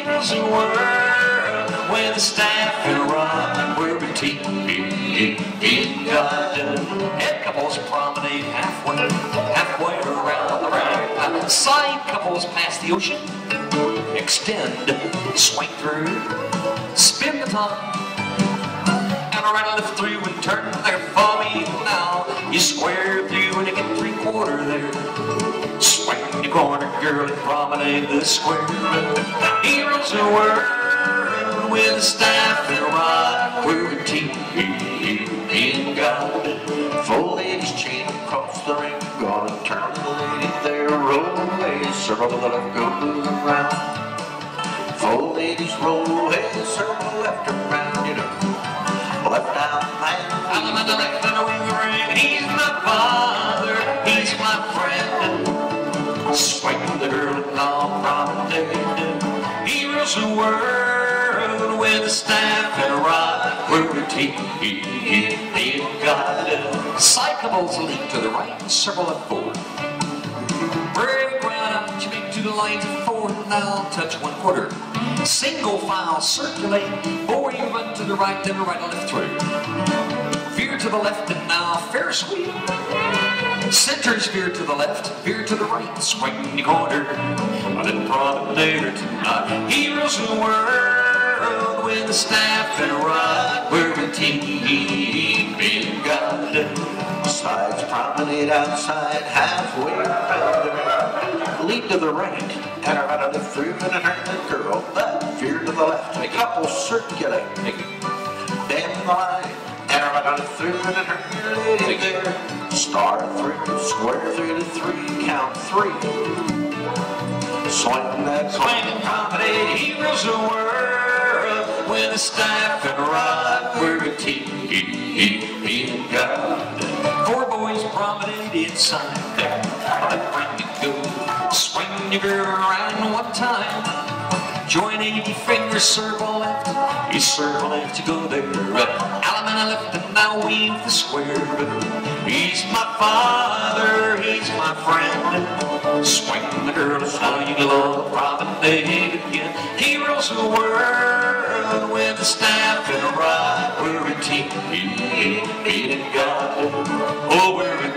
He rules the world with a staff and a rod. We're a team in God. Head couples promenade halfway, halfway around the round. Side couples pass the ocean, extend, swing through, spin the top, and right lift through and turn there for me now. You square through and you get three quarter there. Corner, girl, and promenade the square. He rules the world with a staff and a rod. We're a team in God. Four ladies chain across the ring. Gonna turn the lady there, roll away, circle the left, go around. Four ladies roll away, circle left around, you know. Left out the left Swing the girl and all promenade. He rules the world with a staff and a rod. We're a team in God. Cycles lead to the right, circle left forward. Break right up, you make to the lanes of four, now touch one quarter. Single file circulate, four you run to the right, then right and left through. Veer to the left and now ferris wheel. Centers veer to the left, veer to the right, swing the corner. Didn't promenade tonight. He rules the world with a staff and a rod. We're a team in God. Sides promenade outside, halfway around. Lead to the right, and a right on the through, and a turn girl. That veer to the left, a couple circulate. Bend the line, on the a your lady through, square three to three, count three. Swing that swing and promenade, he rules the world with a staff and a rod. We're a team in God. Four boys promenade inside there. Bring go. Swing your girl around one time. Join 80 fingers, circle left. You circle left to go there. Allemande left and now weave the square. He's my father, he's my friend. Swing the girl, now you love promenade again. He rules the world with a staff and a rod. We're a team in God. Oh, we're a